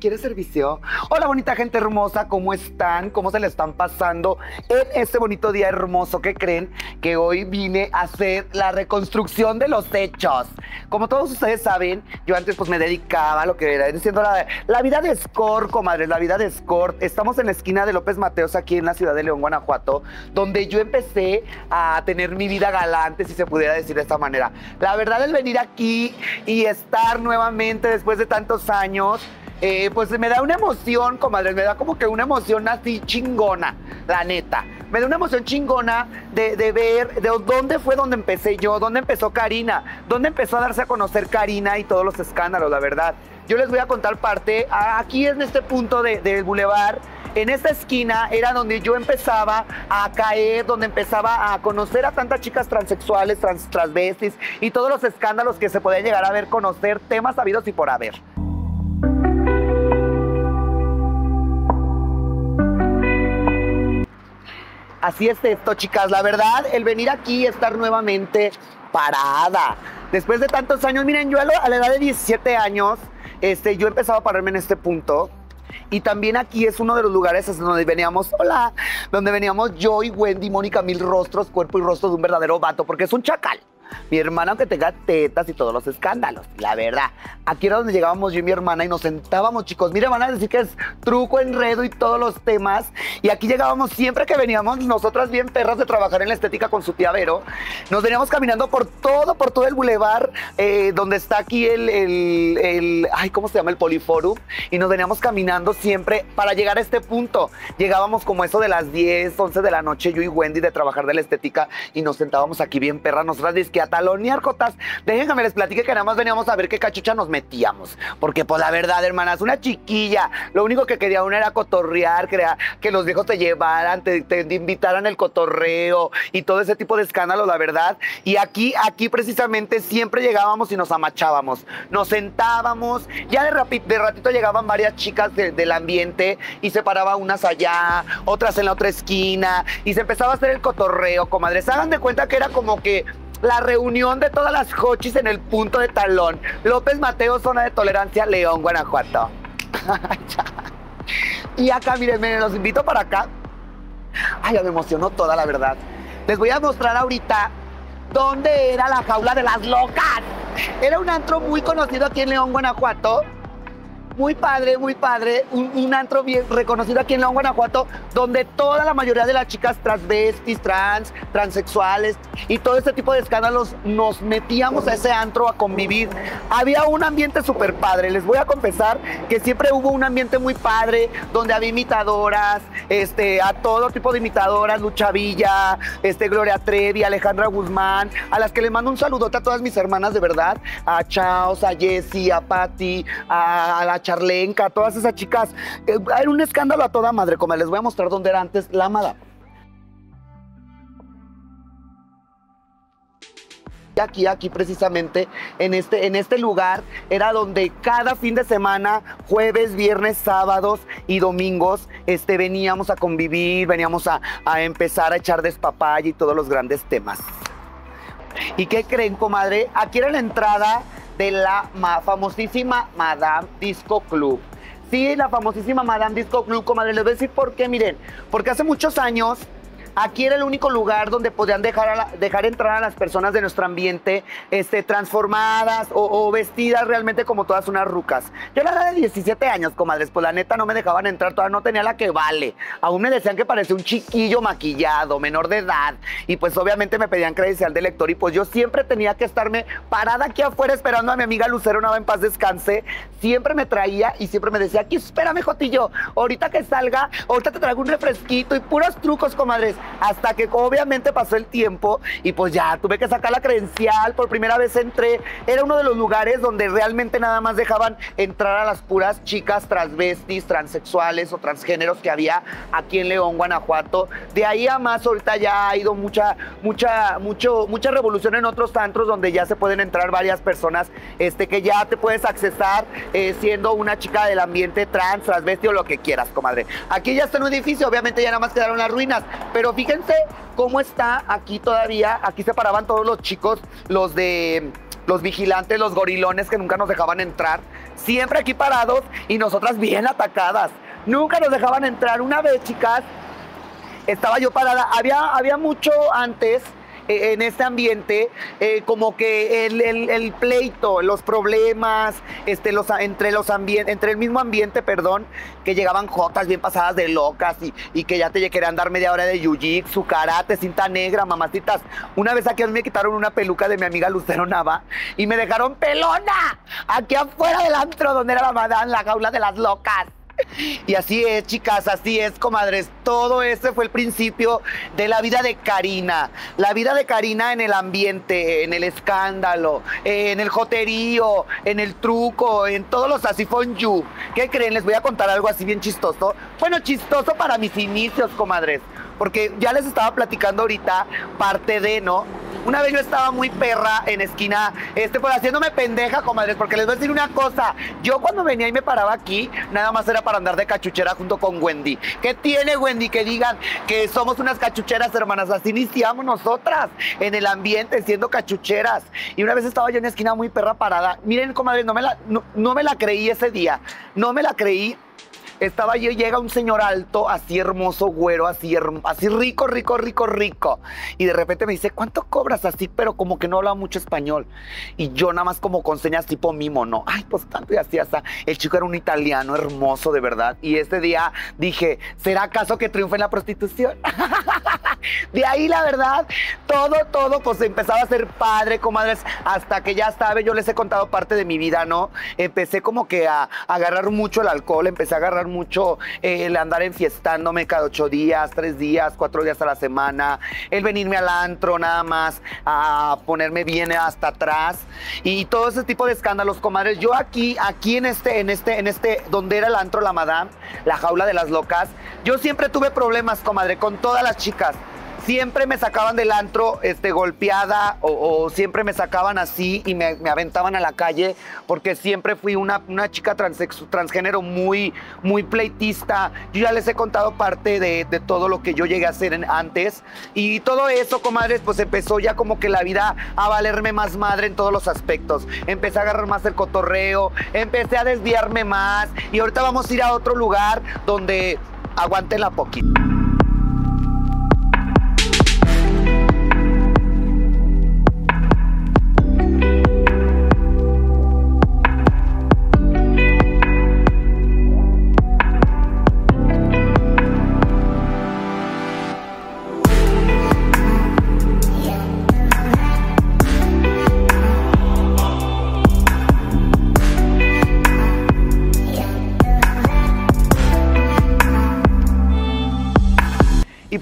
¿Quieres servicio? Hola, bonita gente hermosa, ¿cómo están? ¿Cómo se le están pasando en este bonito día hermoso? ¿Qué creen? Que hoy vine a hacer la reconstrucción de los hechos. Como todos ustedes saben, yo antes pues me dedicaba a lo que era diciendo la, la vida de Escort, comadres, la vida de Escort. Estamos en la esquina de López Mateos, aquí en la ciudad de León, Guanajuato, donde yo empecé a tener mi vida galante, si se pudiera decir de esta manera. La verdad, el venir aquí y estar nuevamente después de tantos años, eh, pues me da una emoción, comadre, me da como que una emoción así chingona, la neta. Me da una emoción chingona de, de, ver de dónde fue donde empecé yo, dónde empezó Karina, dónde empezó a darse a conocer Karina y todos los escándalos, la verdad. Yo les voy a contar parte, aquí en este punto del de, bulevar, en esta esquina era donde yo empezaba a caer, donde empezaba a conocer a tantas chicas transexuales, trans, transvestis y todos los escándalos que se podían llegar a ver, conocer temas sabidos y por haber. Así es esto, chicas. La verdad, el venir aquí y estar nuevamente parada. Después de tantos años, miren, yo a la edad de 17 años, este, yo empezaba a pararme en este punto. Y también aquí es uno de los lugares donde veníamos, hola, donde veníamos yo y Wendy, Mónica Mil Rostros, cuerpo y rostro de un verdadero vato, porque es un chacal. Mi hermana, aunque tenga tetas y todos los escándalos, la verdad. Aquí era donde llegábamos yo y mi hermana y nos sentábamos, chicos. Mire, van a decir que es truco, enredo y todos los temas. Y aquí llegábamos siempre que veníamos, nosotras bien perras de trabajar en la estética con su tía Vero. Nos veníamos caminando por todo, por todo el bulevar, eh, donde está aquí el, el, el, ay, ¿cómo se llama? El Poliforum. Y nos veníamos caminando siempre para llegar a este punto. Llegábamos como eso de las 10, 11 de la noche, yo y Wendy de trabajar de la estética y nos sentábamos aquí bien perras. Nosotras que a talonear cotas. Déjenme les platique que nada más veníamos a ver qué cachucha nos metíamos. Porque, pues, la verdad, hermanas, una chiquilla. Lo único que quería una era cotorrear, que los viejos te llevaran, te, invitaran el cotorreo y todo ese tipo de escándalos, la verdad. Y aquí, aquí precisamente siempre llegábamos y nos amachábamos. Nos sentábamos, ya de, ratito llegaban varias chicas de, del ambiente y se paraba unas allá, otras en la otra esquina y se empezaba a hacer el cotorreo, comadres. Hagan de cuenta que era como que la reunión de todas las hochis en el punto de talón. López Mateo, zona de tolerancia, León, Guanajuato. y acá, miren, miren, los invito para acá. Ay, ya me emocionó toda la verdad. Les voy a mostrar ahorita dónde era la jaula de las locas. Era un antro muy conocido aquí en León, Guanajuato muy padre, muy padre, un, un, antro bien reconocido aquí en León, Guanajuato, donde toda la mayoría de las chicas transvestis, trans, transexuales y todo este tipo de escándalos nos metíamos a ese antro a convivir. Había un ambiente súper padre, les voy a confesar que siempre hubo un ambiente muy padre, donde había imitadoras, este, a todo tipo de imitadoras, Lucha Villa, este, Gloria Trevi, Alejandra Guzmán, a las que les mando un saludote a todas mis hermanas de verdad, a Chaos, a Jessie, a Patti, a, a la Charlenca, todas esas chicas. Eh, era un escándalo a toda madre, como les voy a mostrar dónde era antes la amada. Aquí, aquí precisamente, en este, en este lugar, era donde cada fin de semana, jueves, viernes, sábados y domingos, este, veníamos a convivir, veníamos a, a empezar a echar despapaya y todos los grandes temas. ¿Y qué creen, comadre? Aquí era la entrada de la famosísima Madame Disco Club. Sí, la famosísima Madame Disco Club, comadre. Les voy a decir por qué, miren. Porque hace muchos años Aquí era el único lugar donde podían dejar, dejar entrar a las personas de nuestro ambiente este, transformadas o, vestidas realmente como todas unas rucas. Yo a la edad de 17 años, comadres, pues la neta no me dejaban entrar, todavía no tenía la que vale. Aún me decían que parecía un chiquillo maquillado, menor de edad. Y pues obviamente me pedían credencial de lector y pues yo siempre tenía que estarme parada aquí afuera esperando a mi amiga Lucero Nava en paz descanse. Siempre me traía y siempre me decía, aquí espérame, Jotillo, ahorita que salga, ahorita te traigo un refresquito y puros trucos, comadres hasta que obviamente pasó el tiempo y pues ya tuve que sacar la credencial, por primera vez entré, era uno de los lugares donde realmente nada más dejaban entrar a las puras chicas transvestis, transexuales o transgéneros que había aquí en León, Guanajuato. De ahí a más ahorita ya ha ido mucha, mucha, mucho, mucha revolución en otros antros donde ya se pueden entrar varias personas, este, que ya te puedes accesar eh, siendo una chica del ambiente trans, transvesti o lo que quieras, comadre. Aquí ya está en un edificio, obviamente ya nada más quedaron las ruinas, pero fíjense cómo está aquí todavía. Aquí se paraban todos los chicos, los de los vigilantes, los gorilones que nunca nos dejaban entrar, siempre aquí parados y nosotras bien atacadas. Nunca nos dejaban entrar. Una vez, chicas, estaba yo parada. Había, había mucho antes eh, en este ambiente, eh, como que el, pleito, los problemas, este, los, entre, los entre el mismo ambiente, perdón, que llegaban jotas bien pasadas de locas y, que ya te querían dar media hora de su karate, cinta negra, mamacitas. Una vez aquí a mí me quitaron una peluca de mi amiga Lucero Nava y me dejaron pelona aquí afuera del antro donde era la madame, la jaula de las locas. Y así es, chicas, así es, comadres. Todo ese fue el principio de la vida de Karina. La vida de Karina en el ambiente, en el escándalo, en el joterío, en el truco, en todos los así you. ¿Qué creen? Les voy a contar algo así bien chistoso. Bueno, chistoso para mis inicios, comadres. Porque ya les estaba platicando ahorita parte de, ¿no? Una vez yo estaba muy perra en esquina, este, pues haciéndome pendeja, comadres, porque les voy a decir una cosa. Yo cuando venía y me paraba aquí, nada más era para andar de cachuchera junto con Wendy. ¿Qué tiene Wendy? Que digan que somos unas cachucheras, hermanas. Así iniciamos nosotras en el ambiente, siendo cachucheras. Y una vez estaba yo en esquina muy perra parada. Miren, comadres, no la, no me la creí ese día. No me la creí estaba allí, llega un señor alto, así hermoso, güero, así, así rico, rico, rico, rico. Y de repente me dice, ¿cuánto cobras así? Pero como que no habla mucho español. Y yo nada más como con señas tipo mimo, ¿no? Ay, pues tanto y así hasta. El chico era un italiano hermoso, de verdad. Y este día dije, ¿será acaso que triunfe en la prostitución? de ahí, la verdad, todo, todo, pues empezaba a ser padre, comadres, hasta que ya estaba, yo les he contado parte de mi vida, ¿no? Empecé como que a, a agarrar mucho el alcohol, empecé a agarrar mucho el andar enfiestándome cada ocho días, tres días, cuatro días a la semana, el venirme al antro nada más, a ponerme bien hasta atrás y todo ese tipo de escándalos, comadres. Yo aquí, aquí en este, en este, en este, donde era el antro La Madame, la jaula de las locas, yo siempre tuve problemas, comadre, con todas las chicas siempre me sacaban del antro este, golpeada o, siempre me sacaban así y me, aventaban a la calle porque siempre fui una, una chica transgénero muy, muy pleitista. Yo ya les he contado parte de, todo lo que yo llegué a hacer antes y todo eso, comadres, pues empezó ya como que la vida a valerme más madre en todos los aspectos. Empecé a agarrar más el cotorreo, empecé a desviarme más y ahorita vamos a ir a otro lugar donde aguante la poquito.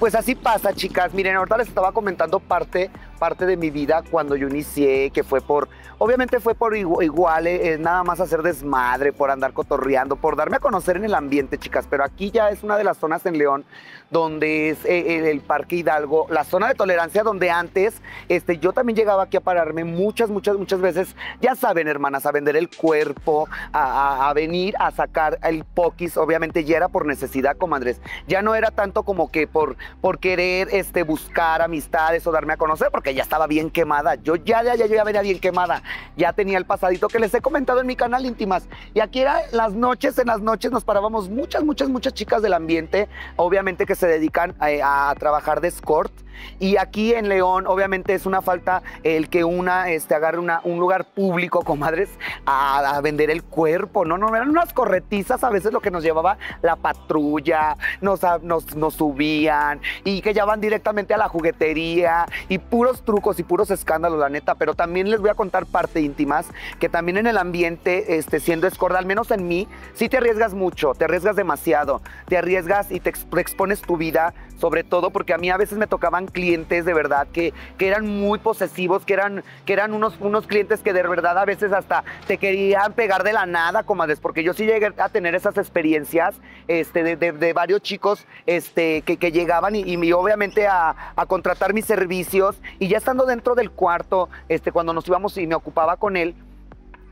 Pues así pasa, chicas. Miren, ahorita les estaba comentando parte, parte de mi vida cuando yo inicié, que fue por, obviamente fue por igual, eh, nada más hacer desmadre, por andar cotorreando, por darme a conocer en el ambiente, chicas. Pero aquí ya es una de las zonas en León donde es eh, el Parque Hidalgo, la zona de tolerancia donde antes este, yo también llegaba aquí a pararme muchas, muchas, muchas veces, ya saben, hermanas, a vender el cuerpo, a, venir a sacar el poquis, obviamente ya era por necesidad, comadres. Ya no era tanto como que por, por querer este, buscar amistades o darme a conocer, porque ya estaba bien quemada. Yo ya de allá yo ya venía bien quemada. Ya tenía el pasadito que les he comentado en mi canal íntimas. Y aquí era las noches, en las noches nos parábamos muchas, muchas, muchas chicas del ambiente, obviamente que se dedican a, trabajar de escort. Y aquí en León, obviamente, es una falta el que una este, agarre una, un lugar público, comadres, a, vender el cuerpo. No, no, eran unas corretizas a veces lo que nos llevaba la patrulla, nos, nos, nos subían y que ya van directamente a la juguetería y puros trucos y puros escándalos, la neta. Pero también les voy a contar parte íntimas que también en el ambiente, este, siendo escort, al menos en mí, sí te arriesgas mucho, te arriesgas demasiado, te arriesgas y te expones tu vida, sobre todo porque a mí a veces me tocaban clientes de verdad que, que eran muy posesivos, que eran, que eran unos, unos clientes que de verdad a veces hasta te querían pegar de la nada, comadres, porque yo sí llegué a tener esas experiencias este, de, varios chicos este, que, que llegaban y, y obviamente a, a, contratar mis servicios y ya estando dentro del cuarto, este, cuando nos íbamos y me ocupaba con él,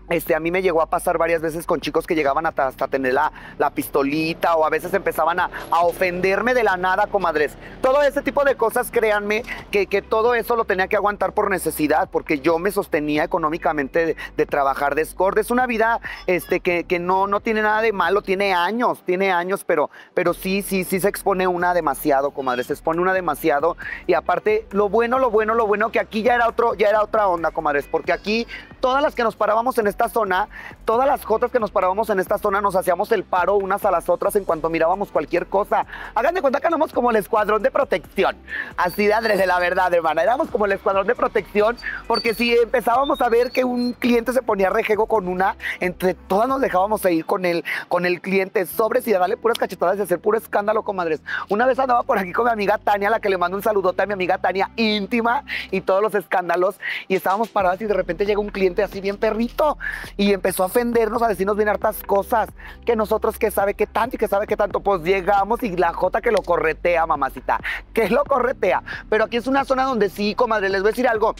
este, a mí me llegó a pasar varias veces con chicos que llegaban hasta, hasta tener la, la, pistolita o a veces empezaban a, a, ofenderme de la nada, comadres. Todo ese tipo de cosas, créanme, que, que, todo eso lo tenía que aguantar por necesidad, porque yo me sostenía económicamente de, trabajar de escort. Es una vida este, que, que, no, no tiene nada de malo, tiene años, tiene años, pero, pero sí, sí, sí se expone una demasiado, comadres, se expone una demasiado. Y aparte, lo bueno, lo bueno, lo bueno, que aquí ya era, otro, ya era otra onda, comadres, porque aquí todas las que nos parábamos en esta zona, todas las jotas que nos parábamos en esta zona, nos hacíamos el paro unas a las otras en cuanto mirábamos cualquier cosa. Hagan de cuenta que éramos como el escuadrón de protección. Así de Andrés, de la verdad, hermana. Éramos como el escuadrón de protección, porque si empezábamos a ver que un cliente se ponía rejego con una, entre todas nos dejábamos ir con él, con el cliente, sobres y darle puras cachetadas y hacer puro escándalo, comadres. Una vez andaba por aquí con mi amiga Tania, la que le mando un saludote a mi amiga Tania íntima y todos los escándalos, y estábamos paradas y de repente llega un cliente así bien perrito y empezó a ofendernos, a decirnos bien hartas cosas, que nosotros que sabe qué tanto y que sabe qué tanto, pues llegamos y la Jota que lo corretea, mamacita, que lo corretea. Pero aquí es una zona donde sí, comadre, les voy a decir algo.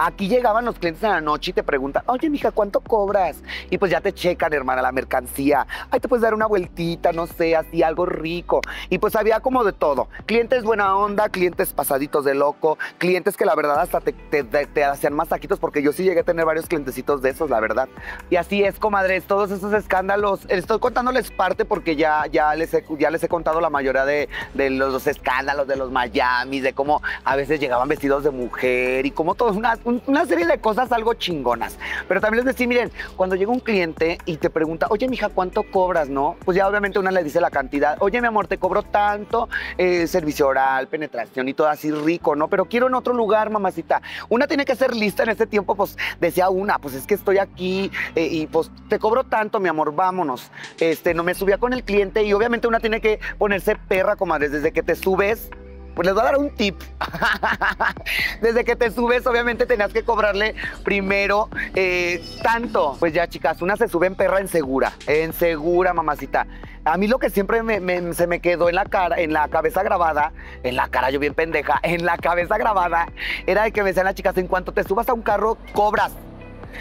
Aquí llegaban los clientes en la noche y te preguntan, oye, mija, ¿cuánto cobras? Y pues ya te checan, hermana, la mercancía. Ay, te puedes dar una vueltita, no sé, así algo rico. Y pues había como de todo. Clientes buena onda, clientes pasaditos de loco, clientes que la verdad hasta te, te, te, hacían masajitos, porque yo sí llegué a tener varios clientecitos de esos, la verdad. Y así es, comadres, todos esos escándalos. Estoy contándoles parte porque ya, ya, les, he, ya les he contado la mayoría de, de los escándalos de los Miami, de cómo a veces llegaban vestidos de mujer y como todos unas una serie de cosas algo chingonas. Pero también les decía, miren, cuando llega un cliente y te pregunta, oye, mija, ¿cuánto cobras, no? Pues ya obviamente una le dice la cantidad. Oye, mi amor, te cobro tanto, eh, servicio oral, penetración y todo así rico, ¿no? Pero quiero en otro lugar, mamacita. Una tiene que ser lista en este tiempo, pues decía una, pues es que estoy aquí eh, y pues te cobro tanto, mi amor, vámonos. Este, no me subía con el cliente y obviamente una tiene que ponerse perra, comadres, desde que te subes pues les voy a dar un tip. Desde que te subes, obviamente tenías que cobrarle primero eh, tanto. Pues ya, chicas, una se sube en perra en segura. En segura, mamacita. A mí lo que siempre me, se me quedó en la cara, en la cabeza grabada, en la cara yo bien pendeja, en la cabeza grabada, era de que me decían las chicas, en cuanto te subas a un carro, cobras.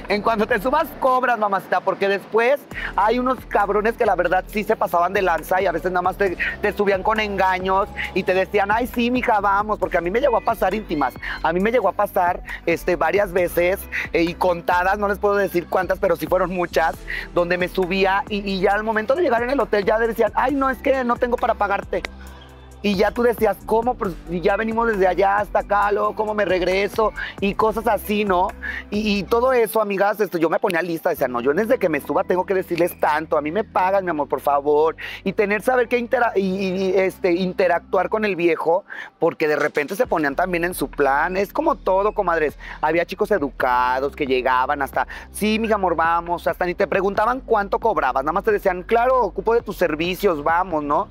En cuanto te subas, cobras, mamacita, porque después hay unos cabrones que la verdad sí se pasaban de lanza y a veces nada más te, subían con engaños y te decían, ay, sí, mija, vamos, porque a mí me llegó a pasar íntimas. A mí me llegó a pasar este, varias veces eh, y contadas, no les puedo decir cuántas, pero sí fueron muchas, donde me subía y, y ya al momento de llegar en el hotel ya decían, ay, no, es que no tengo para pagarte. Y ya tú decías, ¿cómo? Pues ya venimos desde allá hasta acá, luego cómo me regreso y cosas así, ¿no? Y, todo eso, amigas, esto, yo me ponía lista, decía, no, yo desde que me suba tengo que decirles tanto, a mí me pagan, mi amor, por favor. Y tener, saber qué intera y, este, interactuar con el viejo, porque de repente se ponían también en su plan. Es como todo, comadres. Había chicos educados que llegaban hasta, sí, mi amor, vamos, hasta ni te preguntaban cuánto cobrabas, nada más te decían, claro, ocupo de tus servicios, vamos, ¿no?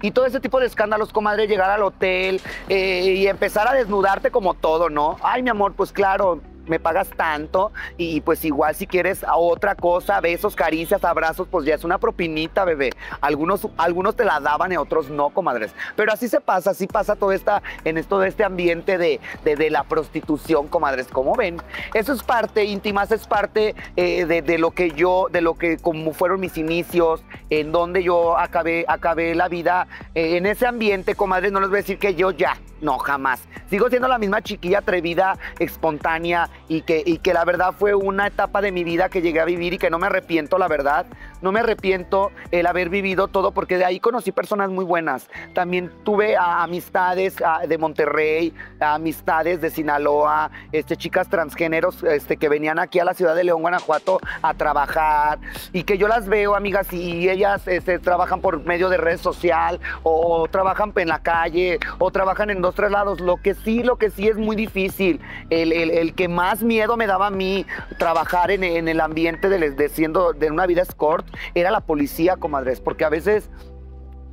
Y todo ese tipo de escándalos comadre, llegar al hotel eh, y empezar a desnudarte como todo, ¿no? Ay, mi amor, pues claro, me pagas tanto y pues igual si quieres a otra cosa, besos, caricias, abrazos, pues ya es una propinita, bebé. Algunos, algunos te la daban y otros no, comadres. Pero así se pasa, así pasa todo esta, en esto de este ambiente de, de, la prostitución, comadres, como ven. Eso es parte, íntimas, es parte eh, de, de, lo que yo, de lo que como fueron mis inicios, en donde yo acabé, acabé la vida eh, en ese ambiente, comadres, no les voy a decir que yo ya, no, jamás. Sigo siendo la misma chiquilla atrevida, espontánea, y que, y que la verdad fue una etapa de mi vida que llegué a vivir y que no me arrepiento, la verdad. No me arrepiento el haber vivido todo porque de ahí conocí personas muy buenas. También tuve amistades de Monterrey, amistades de Sinaloa, este, chicas transgéneros este, que venían aquí a la ciudad de León, Guanajuato a trabajar y que yo las veo, amigas, y ellas este, trabajan por medio de red social o, trabajan en la calle o trabajan en dos, tres lados. Lo que sí, lo que sí es muy difícil, el, el, el que más miedo me daba a mí trabajar en, en el ambiente de, de, siendo de una vida escort era la policía, comadres, porque a veces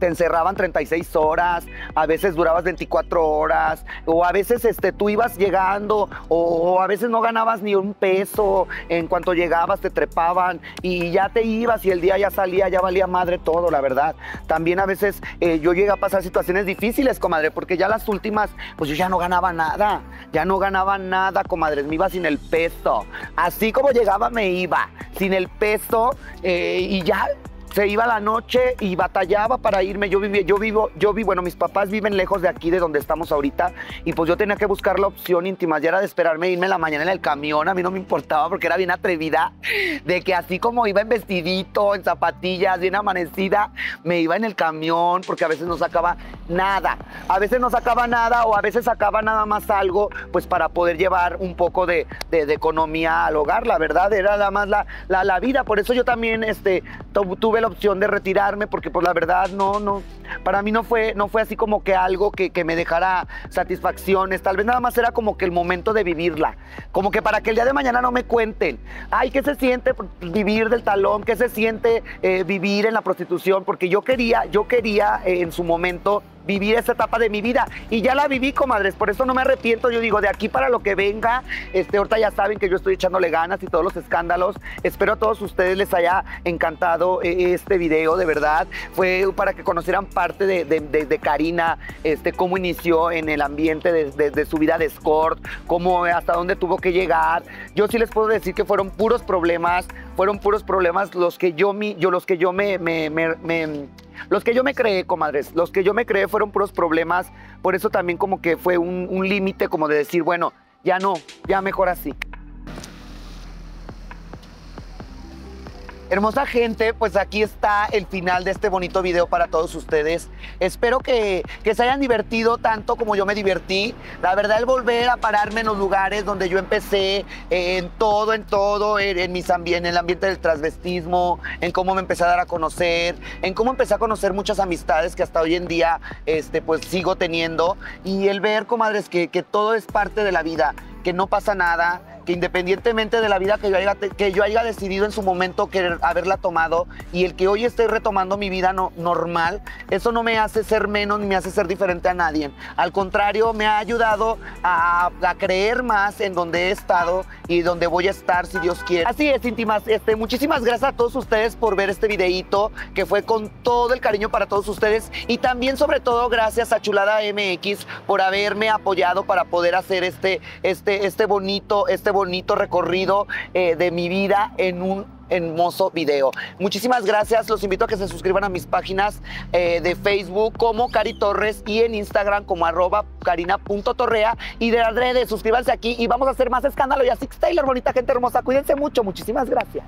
encerraban 36 horas, a veces durabas 24 horas, o a veces este, tú ibas llegando, o, a veces no ganabas ni un peso, en cuanto llegabas te trepaban y ya te ibas y el día ya salía, ya valía madre todo, la verdad. También a veces eh, yo llegué a pasar situaciones difíciles, comadre, porque ya las últimas, pues yo ya no ganaba nada, ya no ganaba nada, comadre, me iba sin el peso. Así como llegaba, me iba, sin el peso eh, y ya se iba la noche y batallaba para irme. Yo vivía, yo vivo, yo vivo, bueno, mis papás viven lejos de aquí, de donde estamos ahorita, y pues yo tenía que buscar la opción íntima, ya era de esperarme irme la mañana en el camión, a mí no me importaba porque era bien atrevida, de que así como iba en vestidito, en zapatillas, bien amanecida, me iba en el camión, porque a veces no sacaba nada, a veces no sacaba nada o a veces sacaba nada más algo, pues para poder llevar un poco de, economía al hogar, la verdad, era nada más la, la, la vida, por eso yo también este, tuve opción de retirarme porque pues la verdad no, no, para mí no fue, no fue así como que algo que, que, me dejara satisfacciones, tal vez nada más era como que el momento de vivirla, como que para que el día de mañana no me cuenten, ay, ¿qué se siente vivir del talón? ¿Qué se siente eh, vivir en la prostitución? Porque yo quería, yo quería eh, en su momento vivir esa etapa de mi vida. Y ya la viví, comadres, por eso no me arrepiento. Yo digo, de aquí para lo que venga, este, ahorita ya saben que yo estoy echándole ganas y todos los escándalos. Espero a todos ustedes les haya encantado eh, este video, de verdad. Fue para que conocieran parte de, de, Karina, este, cómo inició en el ambiente de, su vida de escort, cómo hasta dónde tuvo que llegar. Yo sí les puedo decir que fueron puros problemas, fueron puros problemas los que yo, yo los que yo me, los que yo me creé, comadres, los que yo me creé fueron puros problemas, por eso también como que fue un límite como de decir, bueno, ya no, ya mejor así. Hermosa gente, pues aquí está el final de este bonito video para todos ustedes. Espero que, se hayan divertido tanto como yo me divertí. La verdad, el volver a pararme en los lugares donde yo empecé, en todo, en todo, en, mis el ambiente del transvestismo, en cómo me empecé a dar a conocer, en cómo empecé a conocer muchas amistades que hasta hoy en día este, pues sigo teniendo. Y el ver, comadres, que, que todo es parte de la vida, que no pasa nada que independientemente de la vida que yo haya, que yo haya decidido en su momento querer haberla tomado y el que hoy esté retomando mi vida no, normal, eso no me hace ser menos ni me hace ser diferente a nadie. Al contrario, me ha ayudado a, creer más en donde he estado y donde voy a estar si Dios quiere. Así es, íntimas. Este, muchísimas gracias a todos ustedes por ver este videíto que fue con todo el cariño para todos ustedes y también sobre todo gracias a Chulada MX por haberme apoyado para poder hacer este, este, este bonito, este bonito recorrido eh, de mi vida en un hermoso video. Muchísimas gracias. Los invito a que se suscriban a mis páginas eh, de Facebook como Cari Torres y en Instagram como arroba carina.torrea y de redes. Suscríbanse aquí y vamos a hacer más escándalo y así Taylor, bonita gente hermosa. Cuídense mucho. Muchísimas gracias.